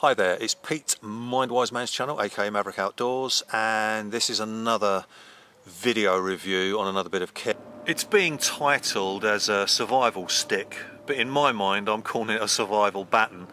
Hi there, it's Pete, Mindwise Man's channel, aka Maverick Outdoors, and this is another video review on another bit of kit. It's being titled as a survival stick, but in my mind I'm calling it a survival baton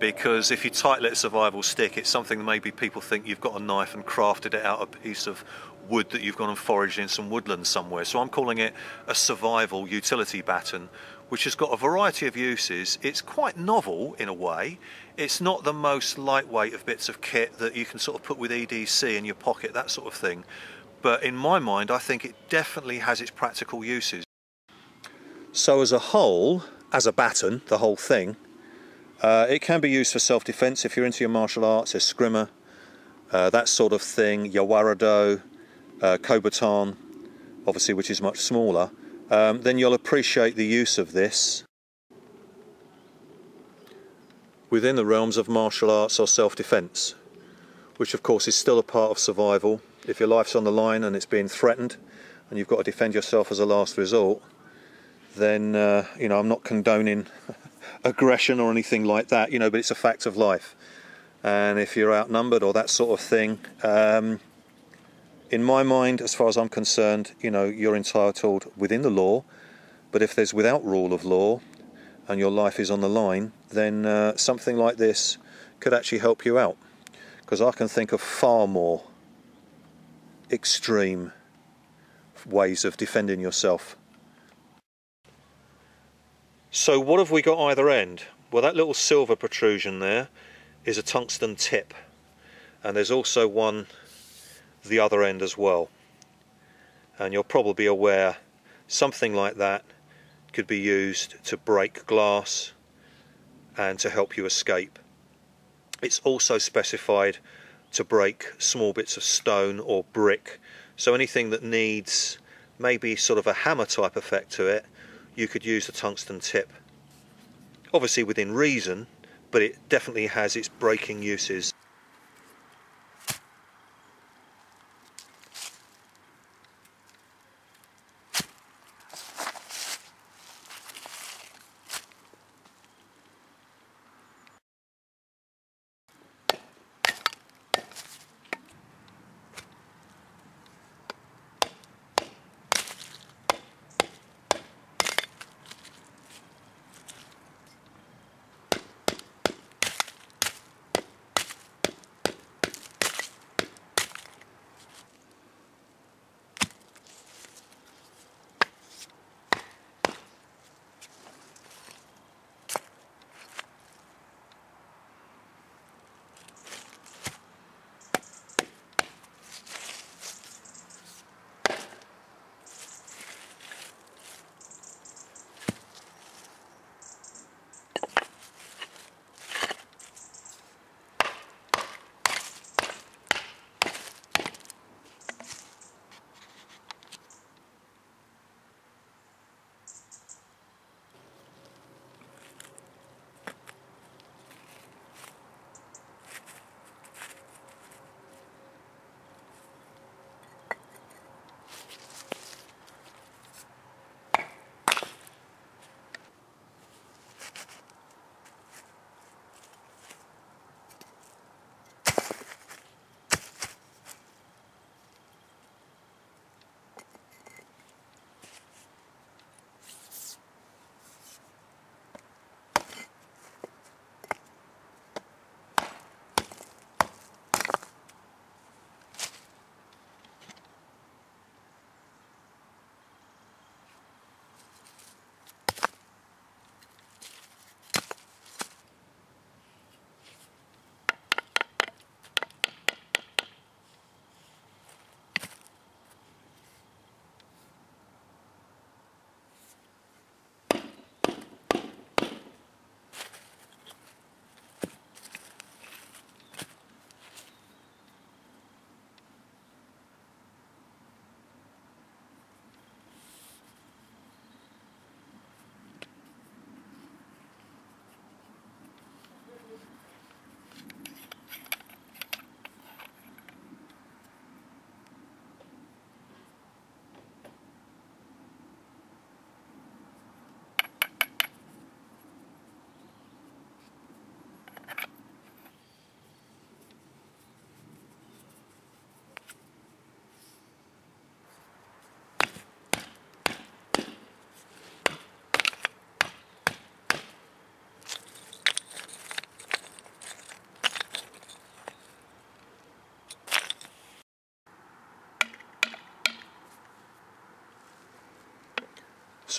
because if you title it a survival stick, it's something that maybe people think you've got a knife and crafted it out of a piece of wood that you've gone and foraged in some woodland somewhere. So I'm calling it a survival utility baton, which has got a variety of uses. It's quite novel in a way. It's not the most lightweight of bits of kit that you can sort of put with EDC in your pocket, that sort of thing. But in my mind, I think it definitely has its practical uses. So as a whole, as a baton, the whole thing, uh, it can be used for self-defense if you're into your martial arts, eskrima, uh, that sort of thing, yawarado, warado, uh, obviously which is much smaller, um, then you'll appreciate the use of this within the realms of martial arts or self-defense, which of course is still a part of survival. If your life's on the line and it's being threatened and you've got to defend yourself as a last resort, then, uh, you know, I'm not condoning aggression or anything like that, you know, but it's a fact of life. And if you're outnumbered or that sort of thing, um, in my mind, as far as I'm concerned, you know, you're entitled within the law, but if there's without rule of law and your life is on the line, then uh, something like this could actually help you out. Because I can think of far more extreme ways of defending yourself. So what have we got either end? Well that little silver protrusion there is a tungsten tip and there's also one the other end as well and you'll probably aware something like that could be used to break glass and to help you escape. It's also specified to break small bits of stone or brick so anything that needs maybe sort of a hammer type effect to it you could use the tungsten tip. Obviously within reason, but it definitely has its breaking uses.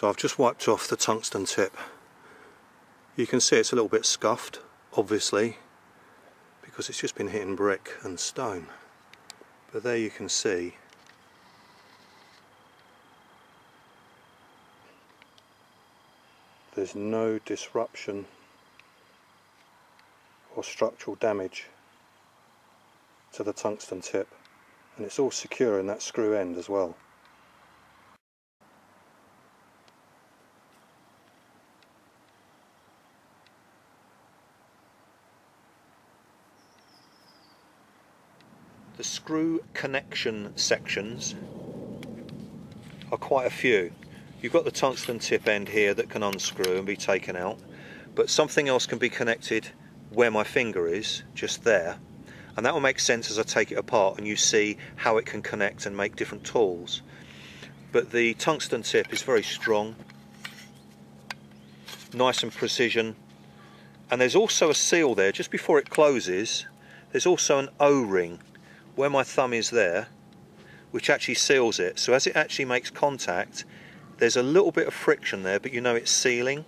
So I've just wiped off the tungsten tip. You can see it's a little bit scuffed, obviously, because it's just been hitting brick and stone. But there you can see there's no disruption or structural damage to the tungsten tip and it's all secure in that screw end as well. The screw connection sections are quite a few. You've got the tungsten tip end here that can unscrew and be taken out, but something else can be connected where my finger is, just there, and that will make sense as I take it apart and you see how it can connect and make different tools. But the tungsten tip is very strong, nice and precision, and there's also a seal there just before it closes. There's also an O-ring where my thumb is there which actually seals it. So as it actually makes contact there's a little bit of friction there but you know it's sealing.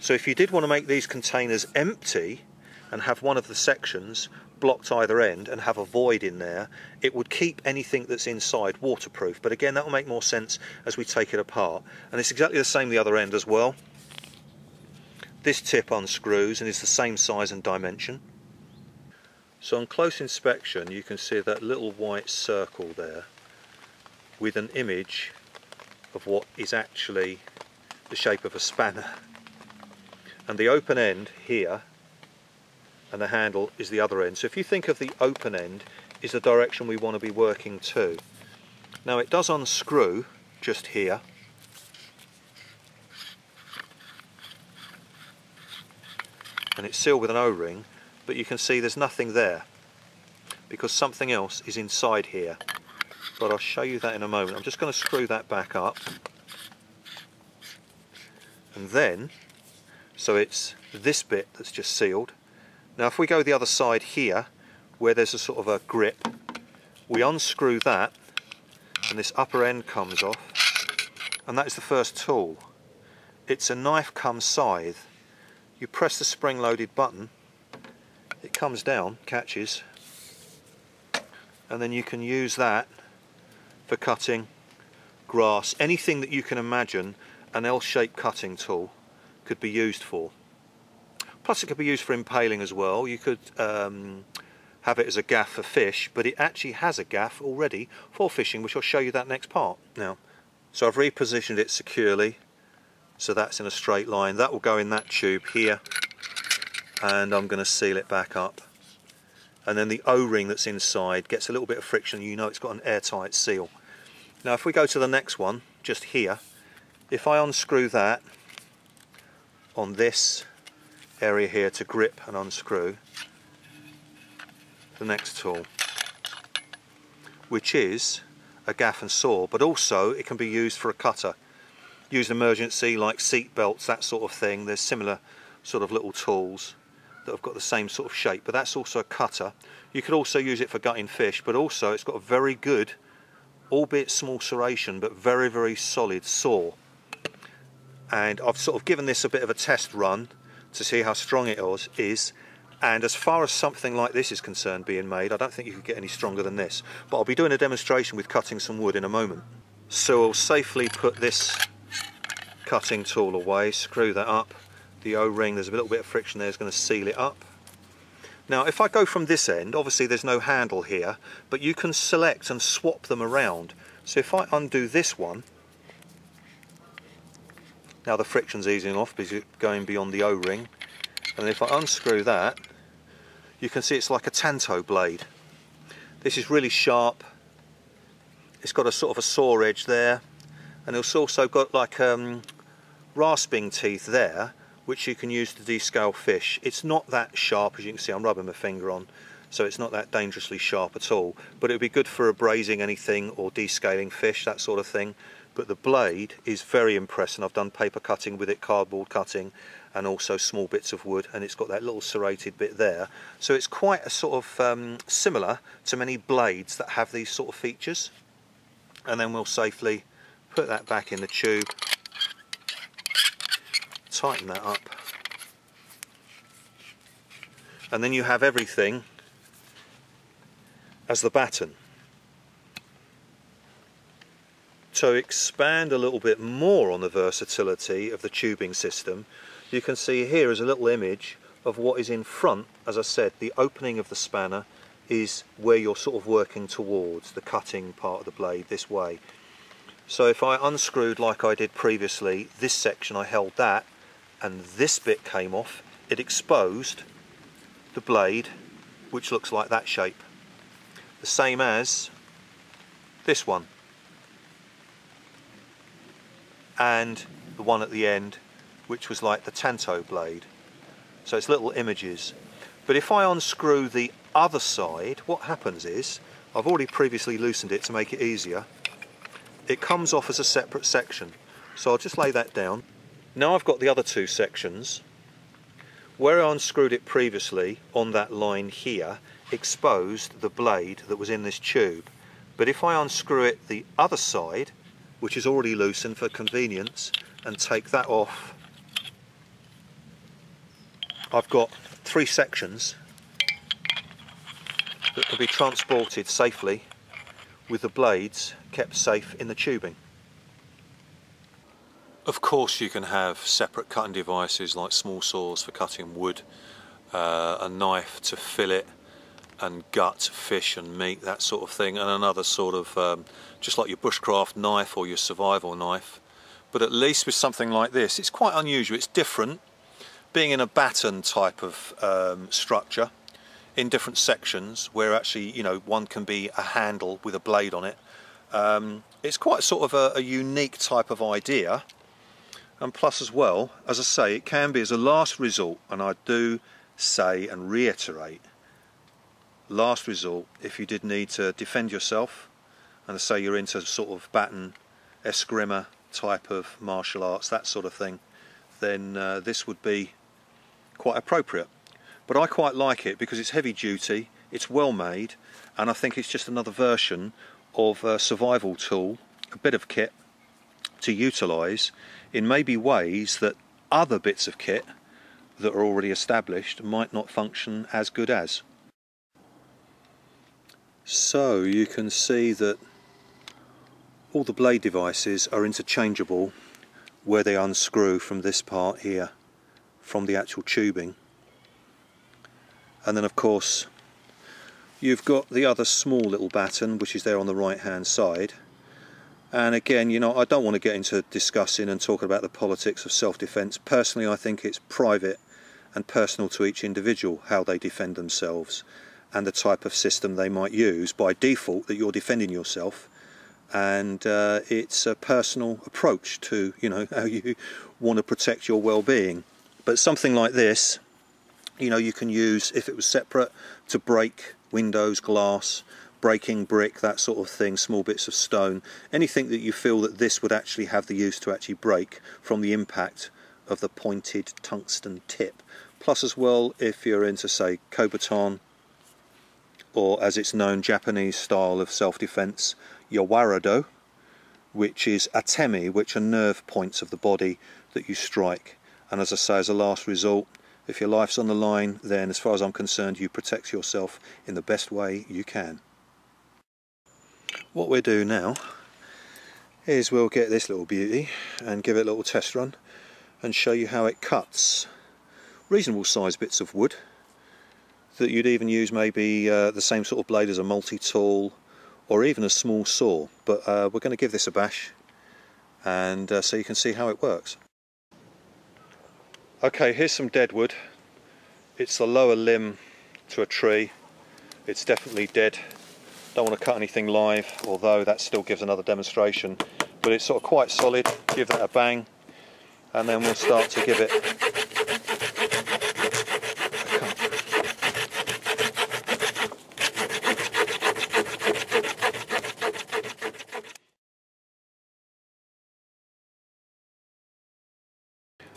So if you did want to make these containers empty and have one of the sections blocked either end and have a void in there it would keep anything that's inside waterproof. But again that will make more sense as we take it apart. And it's exactly the same the other end as well. This tip unscrews and is the same size and dimension so on close inspection you can see that little white circle there with an image of what is actually the shape of a spanner. And the open end here and the handle is the other end. So if you think of the open end is the direction we want to be working to. Now it does unscrew just here and it's sealed with an O-ring but you can see there's nothing there because something else is inside here. But I'll show you that in a moment. I'm just going to screw that back up. And then so it's this bit that's just sealed. Now if we go the other side here where there's a sort of a grip we unscrew that and this upper end comes off. And that is the first tool. It's a knife come scythe. You press the spring loaded button it comes down, catches, and then you can use that for cutting grass. Anything that you can imagine an L-shaped cutting tool could be used for. Plus it could be used for impaling as well. You could um, have it as a gaff for fish, but it actually has a gaff already for fishing, which I'll show you that next part. Now, so I've repositioned it securely, so that's in a straight line. That will go in that tube here and I'm going to seal it back up. And then the o-ring that's inside gets a little bit of friction. You know it's got an airtight seal. Now if we go to the next one just here if I unscrew that on this area here to grip and unscrew the next tool which is a gaff and saw but also it can be used for a cutter. Used emergency like seat belts that sort of thing. There's similar sort of little tools that have got the same sort of shape but that's also a cutter. You could also use it for gutting fish but also it's got a very good albeit small serration but very very solid saw. And I've sort of given this a bit of a test run to see how strong it is and as far as something like this is concerned being made I don't think you could get any stronger than this. But I'll be doing a demonstration with cutting some wood in a moment. So I'll safely put this cutting tool away screw that up the O-ring, there's a little bit of friction there, is going to seal it up. Now if I go from this end, obviously there's no handle here, but you can select and swap them around. So if I undo this one, now the friction's easing off because it's going beyond the O-ring, and if I unscrew that, you can see it's like a tanto blade. This is really sharp, it's got a sort of a saw edge there, and it's also got like um, rasping teeth there, which you can use to descale fish. It's not that sharp as you can see I'm rubbing my finger on so it's not that dangerously sharp at all. But it would be good for abrasing anything or descaling fish that sort of thing. But the blade is very impressive I've done paper cutting with it, cardboard cutting and also small bits of wood and it's got that little serrated bit there. So it's quite a sort of um, similar to many blades that have these sort of features. And then we'll safely put that back in the tube tighten that up. And then you have everything as the baton. To expand a little bit more on the versatility of the tubing system, you can see here is a little image of what is in front. As I said, the opening of the spanner is where you're sort of working towards, the cutting part of the blade this way. So if I unscrewed like I did previously, this section I held that and this bit came off, it exposed the blade which looks like that shape. The same as this one. And the one at the end which was like the Tanto blade. So it's little images. But if I unscrew the other side, what happens is, I've already previously loosened it to make it easier, it comes off as a separate section. So I'll just lay that down. Now I've got the other two sections. Where I unscrewed it previously on that line here, exposed the blade that was in this tube. But if I unscrew it the other side, which is already loosened for convenience, and take that off, I've got three sections that can be transported safely with the blades kept safe in the tubing. Of course you can have separate cutting devices like small saws for cutting wood, uh, a knife to fillet and gut fish and meat, that sort of thing, and another sort of, um, just like your bushcraft knife or your survival knife. But at least with something like this, it's quite unusual, it's different. Being in a baton type of um, structure, in different sections where actually you know one can be a handle with a blade on it um, it's quite sort of a, a, unique type of idea and plus as well as I say it can be as a last resort and I do say and reiterate last resort if you did need to defend yourself and say you're into sort of baton eskrima type of martial arts that sort of thing then uh, this would be quite appropriate. But I quite like it because it's heavy duty, it's well made, and I think it's just another version of a survival tool, a bit of kit to utilise in maybe ways that other bits of kit that are already established might not function as good as. So you can see that all the blade devices are interchangeable where they unscrew from this part here from the actual tubing and then of course you've got the other small little baton which is there on the right hand side and again you know I don't want to get into discussing and talking about the politics of self-defense. Personally I think it's private and personal to each individual how they defend themselves and the type of system they might use. By default that you're defending yourself. And uh, it's a personal approach to you know how you want to protect your well-being. But something like this you know you can use if it was separate to break windows glass breaking brick that sort of thing small bits of stone anything that you feel that this would actually have the use to actually break from the impact of the pointed tungsten tip plus as well if you're into say kobuton or as it's known Japanese style of self-defense yawarado which is atemi which are nerve points of the body that you strike and as I say as a last resort if your life's on the line, then as far as I'm concerned, you protect yourself in the best way you can. What we'll do now is we'll get this little beauty and give it a little test run and show you how it cuts reasonable size bits of wood that you'd even use maybe uh, the same sort of blade as a multi-tool or even a small saw but uh, we're going to give this a bash and uh, so you can see how it works. Okay, here's some dead wood. It's the lower limb to a tree. It's definitely dead. Don't want to cut anything live, although that still gives another demonstration. But it's sort of quite solid. Give that a bang. And then we'll start to give it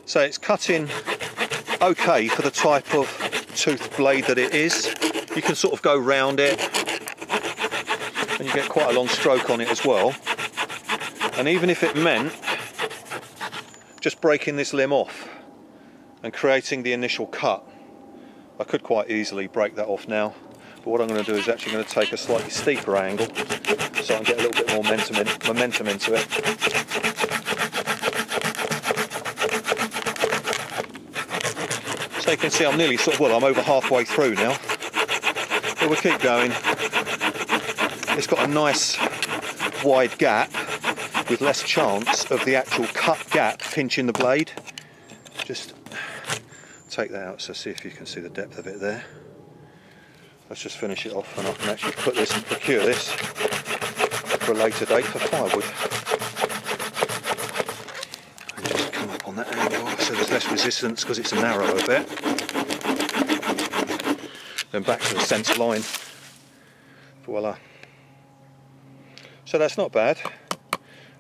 So it's cutting okay for the type of tooth blade that it is. You can sort of go round it and you get quite a long stroke on it as well. And even if it meant just breaking this limb off, and creating the initial cut. I could quite easily break that off now, but what I'm going to do is actually going to take a slightly steeper angle so I can get a little bit more momentum, in, momentum into it. So you can see I'm nearly sort of, well I'm over halfway through now. But we'll keep going. It's got a nice wide gap with less chance of the actual cut gap pinching the blade. Just take that out so see if you can see the depth of it there. Let's just finish it off and I can actually put this and procure this for a later date for firewood. And just come up on that angle so there's less resistance because it's a narrower bit. Then back to the centre line. Voila. So that's not bad.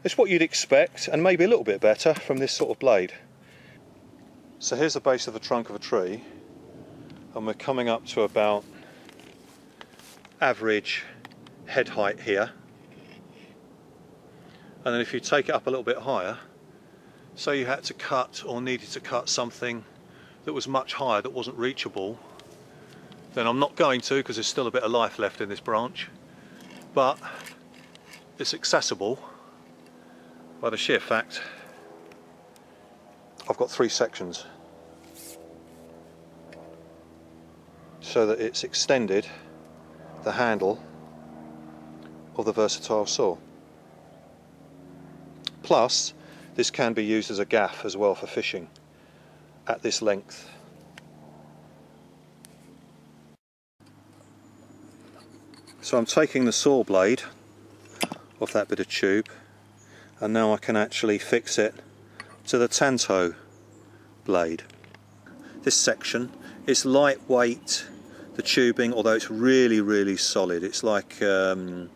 It's what you'd expect and maybe a little bit better from this sort of blade. So here's the base of the trunk of a tree and we're coming up to about average head height here and then if you take it up a little bit higher so you had to cut or needed to cut something that was much higher that wasn't reachable then I'm not going to because there's still a bit of life left in this branch but it's accessible by the sheer fact I've got three sections so that it's extended the handle of the versatile saw. Plus, this can be used as a gaff as well for fishing at this length. So I'm taking the saw blade off that bit of tube and now I can actually fix it to the Tanto blade. This section is lightweight the tubing, although it's really, really solid. It's like, um,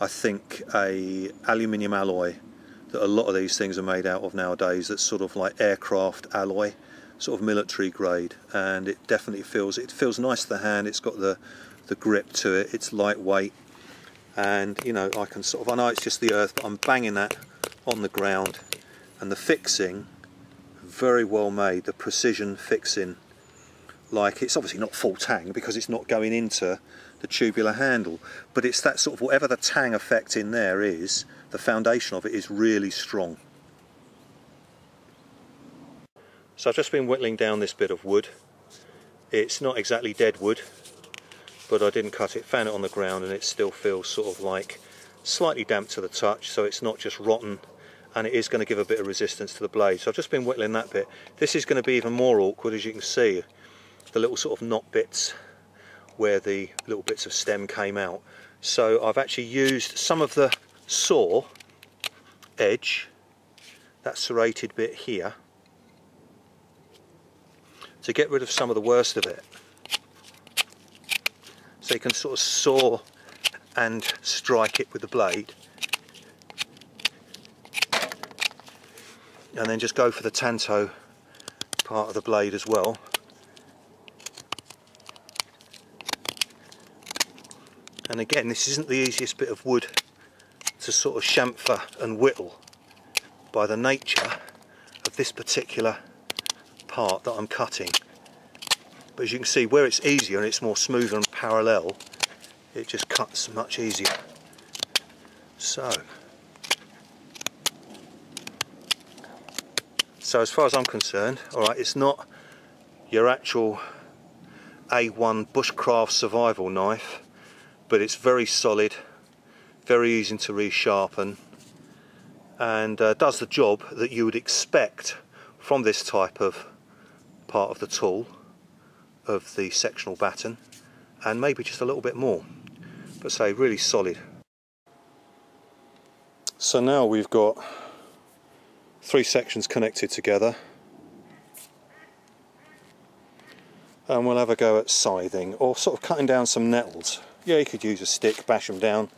I think, a aluminium alloy that a lot of these things are made out of nowadays. That's sort of like aircraft alloy, sort of military grade, and it definitely feels it feels nice to the hand. It's got the the grip to it. It's lightweight, and you know I can sort of I know it's just the earth, but I'm banging that on the ground, and the fixing very well made. The precision fixing. Like it's obviously not full tang because it's not going into the tubular handle but it's that sort of whatever the tang effect in there is the foundation of it is really strong. So I've just been whittling down this bit of wood. It's not exactly dead wood but I didn't cut it found it on the ground and it still feels sort of like slightly damp to the touch so it's not just rotten and it is going to give a bit of resistance to the blade so I've just been whittling that bit this is going to be even more awkward as you can see the little sort of knot bits where the little bits of stem came out. So I've actually used some of the saw edge, that serrated bit here, to get rid of some of the worst of it. You can sort of saw and strike it with the blade. And then just go for the tanto part of the blade as well. and again this isn't the easiest bit of wood to sort of chamfer and whittle by the nature of this particular part that I'm cutting but as you can see where it's easier and it's more smooth and parallel it just cuts much easier. So so as far as I'm concerned alright it's not your actual A1 bushcraft survival knife but it's very solid, very easy to resharpen and uh, does the job that you would expect from this type of part of the tool of the sectional baton and maybe just a little bit more but say really solid. So now we've got three sections connected together. And we'll have a go at scything or sort of cutting down some nettles. Yeah you could use a stick bash them down.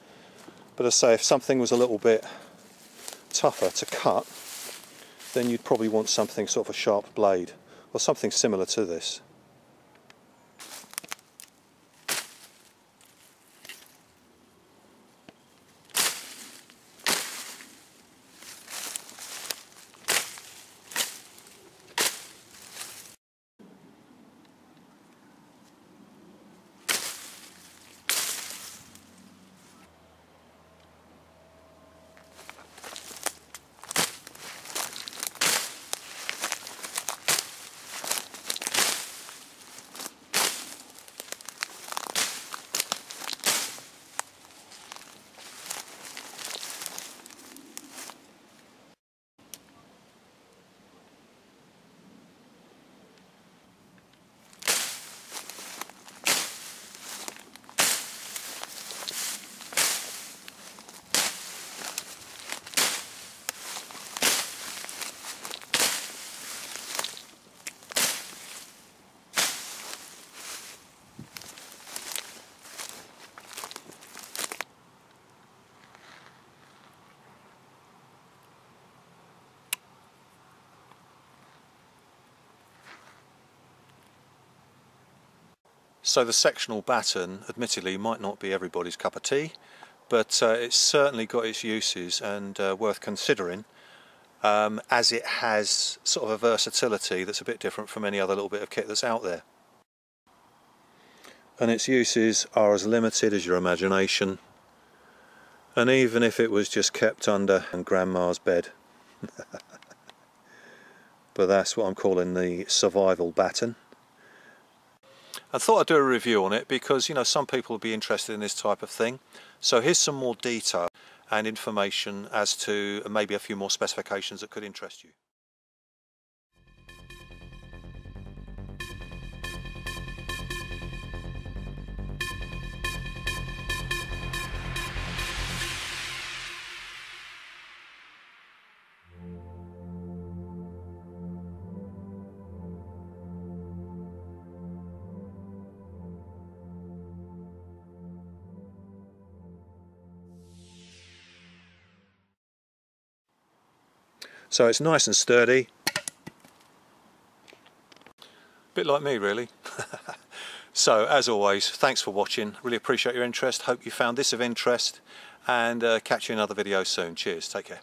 But I say if something was a little bit tougher to cut then you'd probably want something sort of a sharp blade or something similar to this So the sectional baton, admittedly, might not be everybody's cup of tea, but uh, it's certainly got its uses and uh, worth considering um, as it has sort of a versatility that's a bit different from any other little bit of kit that's out there. And its uses are as limited as your imagination. And even if it was just kept under grandma's bed. But that's what I'm calling the survival baton I thought I'd do a review on it because you know some people will be interested in this type of thing. So here's some more detail and information as to maybe a few more specifications that could interest you So it's nice and sturdy. Bit like me really. so as always, thanks for watching. Really appreciate your interest. Hope you found this of interest and uh, catch you in another video soon. Cheers. Take care.